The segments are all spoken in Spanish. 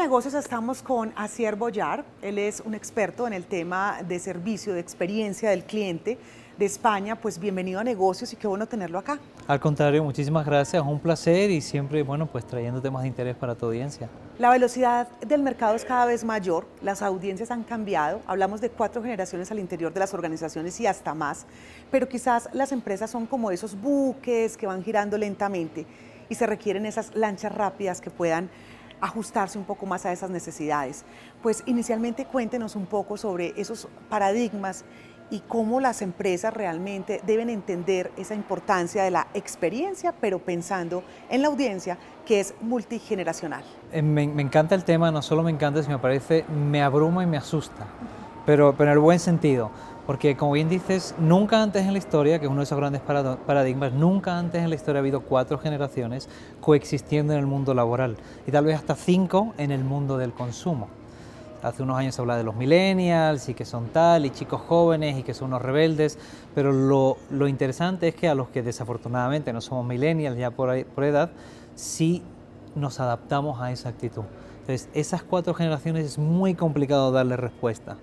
Negocios estamos con Asier Boyar. Él es un experto en el tema de servicio, de experiencia del cliente de España. Pues bienvenido a Negocios y qué bueno tenerlo acá. Al contrario, muchísimas gracias, un placer y siempre, bueno, pues trayendo temas de interés para tu audiencia. La velocidad del mercado es cada vez mayor, las audiencias han cambiado, hablamos de cuatro generaciones al interior de las organizaciones y hasta más, pero quizás las empresas son como esos buques que van girando lentamente y se requieren esas lanchas rápidas que puedan ajustarse un poco más a esas necesidades. Pues inicialmente cuéntenos un poco sobre esos paradigmas y cómo las empresas realmente deben entender esa importancia de la experiencia, pero pensando en la audiencia que es multigeneracional. Eh, me, encanta el tema, no solo me encanta, sino me parece, me abruma y me asusta, pero, pero en el buen sentido porque como bien dices, nunca antes en la historia, que es uno de esos grandes paradigmas, nunca antes en la historia ha habido cuatro generaciones coexistiendo en el mundo laboral y tal vez hasta cinco en el mundo del consumo. Hace unos años se hablaba de los millennials y que son tal, y chicos jóvenes y que son unos rebeldes, pero lo, lo interesante es que a los que desafortunadamente no somos millennials ya por, por edad, sí nos adaptamos a esa actitud. Entonces, esas cuatro generaciones es muy complicado darle respuesta.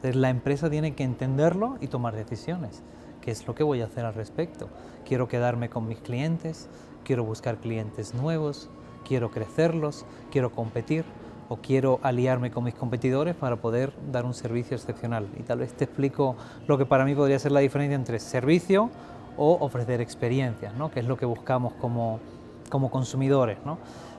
Entonces la empresa tiene que entenderlo y tomar decisiones. ¿Qué es lo que voy a hacer al respecto? ¿Quiero quedarme con mis clientes? ¿Quiero buscar clientes nuevos? ¿Quiero crecerlos? ¿Quiero competir? ¿O quiero aliarme con mis competidores para poder dar un servicio excepcional? Y tal vez te explico lo que para mí podría ser la diferencia entre servicio o ofrecer experiencias, ¿no? que es lo que buscamos como, como consumidores. ¿no?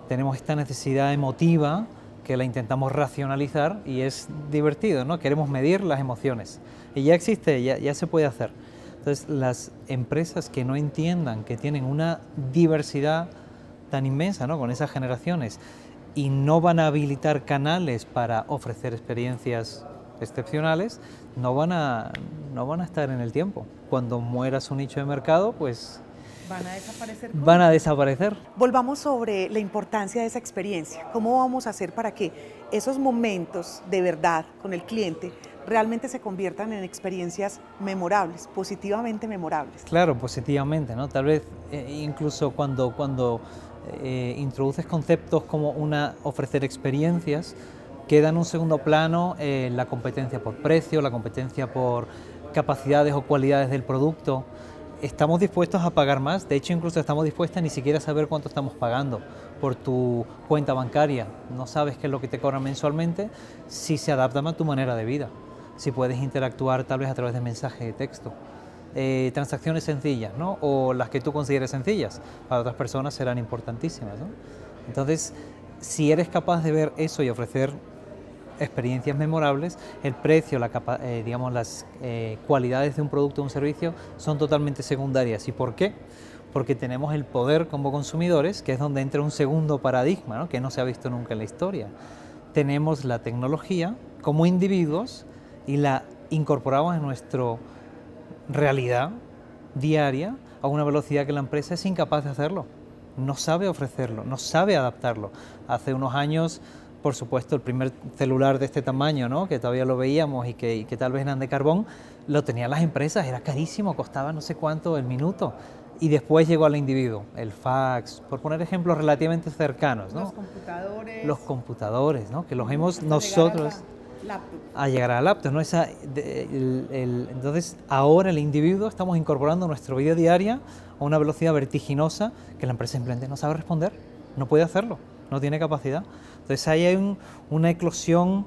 Tenemos esta necesidad emotiva que la intentamos racionalizar y es divertido, ¿no? Queremos medir las emociones y ya existe, ya, ya se puede hacer. Entonces, las empresas que no entiendan que tienen una diversidad tan inmensa, ¿no? Con esas generaciones y no van a habilitar canales para ofrecer experiencias excepcionales, no van a, no van a estar en el tiempo. Cuando muera su nicho de mercado, pues ¿Van a desaparecer? Van a desaparecer. Volvamos sobre la importancia de esa experiencia. ¿Cómo vamos a hacer para que esos momentos de verdad con el cliente realmente se conviertan en experiencias memorables, positivamente memorables? Claro, positivamente, ¿no? Tal vez eh, incluso cuando, cuando eh, introduces conceptos como una ofrecer experiencias, queda en un segundo plano eh, la competencia por precio, la competencia por capacidades o cualidades del producto estamos dispuestos a pagar más, de hecho incluso estamos dispuestos a ni siquiera saber cuánto estamos pagando por tu cuenta bancaria, no sabes qué es lo que te cobran mensualmente, si se adapta a tu manera de vida, si puedes interactuar tal vez a través de mensajes de texto. Eh, transacciones sencillas, ¿no? O las que tú consideres sencillas, para otras personas serán importantísimas, ¿no? Entonces, si eres capaz de ver eso y ofrecer experiencias memorables, el precio, la eh, digamos, las eh, cualidades de un producto o un servicio son totalmente secundarias. ¿Y por qué? Porque tenemos el poder como consumidores, que es donde entra un segundo paradigma, que no se ha visto nunca en la historia. Tenemos la tecnología como individuos y la incorporamos en nuestra realidad diaria a una velocidad que la empresa es incapaz de hacerlo. No sabe ofrecerlo, no sabe adaptarlo. Hace unos años por supuesto, el primer celular de este tamaño, ¿no? que todavía lo veíamos y que, que, tal vez eran de carbón, lo tenían las empresas, era carísimo, costaba no sé cuánto el minuto. Y después llegó al individuo, el fax, por poner ejemplos relativamente cercanos. ¿no? Los computadores. Los computadores, ¿no? que los hemos nosotros... A llegar a la laptop, ¿no? Esa, entonces, ahora el individuo estamos incorporando nuestro vida diaria a una velocidad vertiginosa que la empresa simplemente no sabe responder, no puede hacerlo, no tiene capacidad. Entonces ahí hay una eclosión,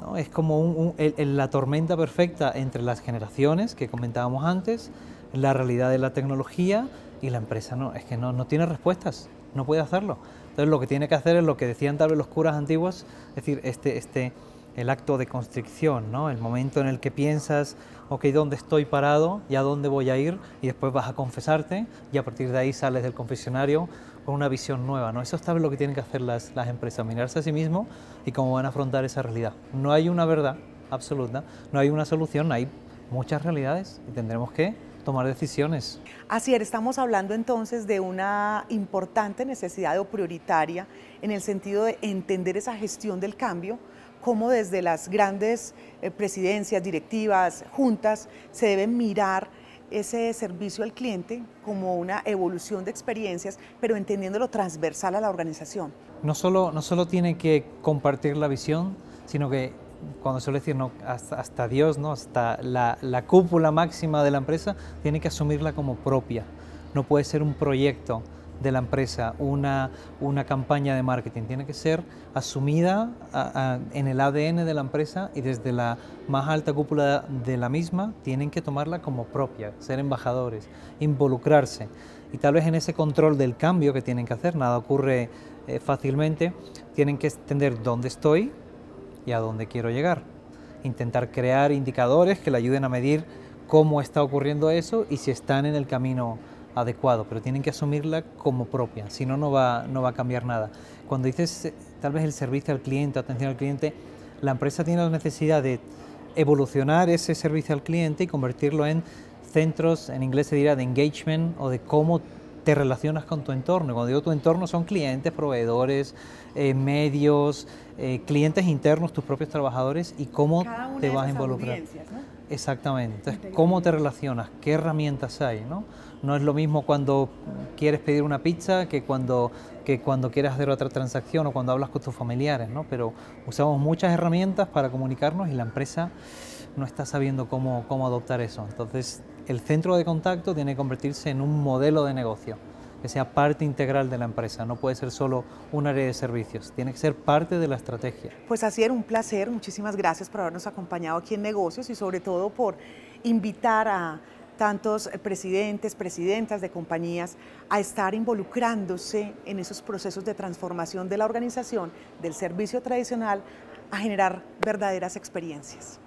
¿no? es como la tormenta perfecta entre las generaciones que comentábamos antes, la realidad de la tecnología y la empresa no, es que no, no tiene respuestas, no puede hacerlo. Entonces lo que tiene que hacer es lo que decían tal vez los curas antiguos, es decir, este, este, el acto de constricción, ¿no? el momento en el que piensas, ok, ¿dónde estoy parado y a dónde voy a ir? Y después vas a confesarte y a partir de ahí sales del confesionario con una visión nueva. ¿no? Eso es lo que tienen que hacer las, las empresas, mirarse a sí mismos y cómo van a afrontar esa realidad. No hay una verdad absoluta, no hay una solución, hay muchas realidades y tendremos que tomar decisiones. Así es, estamos hablando entonces de una importante necesidad o prioritaria en el sentido de entender esa gestión del cambio, cómo desde las grandes eh, presidencias, directivas, juntas, se deben mirar ese servicio al cliente como una evolución de experiencias, pero entendiéndolo transversal a la organización. No solo, no solo tiene que compartir la visión, sino que cuando suele decir hasta, Dios, ¿no? hasta la, cúpula máxima de la empresa, tiene que asumirla como propia. No puede ser un proyecto de la empresa, una, una campaña de marketing, tiene que ser asumida en el ADN de la empresa y desde la más alta cúpula de la misma tienen que tomarla como propia, ser embajadores, involucrarse. Y tal vez en ese control del cambio que tienen que hacer, nada ocurre eh, fácilmente, tienen que entender dónde estoy, y a dónde quiero llegar. Intentar crear indicadores que le ayuden a medir cómo está ocurriendo eso y si están en el camino adecuado, pero tienen que asumirla como propia, si no, no va, no va a cambiar nada. Cuando dices eh, tal vez el servicio al cliente, atención al cliente, la empresa tiene la necesidad de evolucionar ese servicio al cliente y convertirlo en centros, en inglés se dirá de engagement o de cómo te relacionas con tu entorno. Cuando digo tu entorno son clientes, proveedores, eh, medios, eh, clientes internos, tus propios trabajadores y cómo te vas a involucrar. Exactamente. Entonces, ¿cómo te relacionas? ¿Qué herramientas hay? ¿no? no es lo mismo cuando quieres pedir una pizza que cuando, que cuando quieres hacer otra transacción o cuando hablas con tus familiares, ¿no? Pero usamos muchas herramientas para comunicarnos y la empresa no está sabiendo cómo, cómo adoptar eso. Entonces, el centro de contacto tiene que convertirse en un modelo de negocio que sea parte integral de la empresa, no puede ser solo un área de servicios, tiene que ser parte de la estrategia. Pues así era un placer, muchísimas gracias por habernos acompañado aquí en Negocios y sobre todo por invitar a tantos presidentes, presidentas de compañías a estar involucrándose en esos procesos de transformación de la organización, del servicio tradicional, a generar verdaderas experiencias.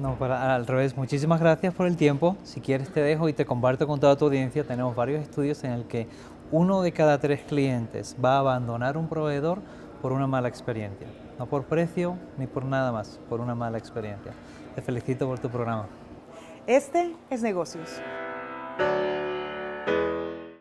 No, para, al revés, muchísimas gracias por el tiempo. Si quieres te dejo y te comparto con toda tu audiencia. Tenemos varios estudios en el que uno de cada tres clientes va a abandonar un proveedor por una mala experiencia. No por precio ni por nada más, por una mala experiencia. Te felicito por tu programa. Este es Negocios.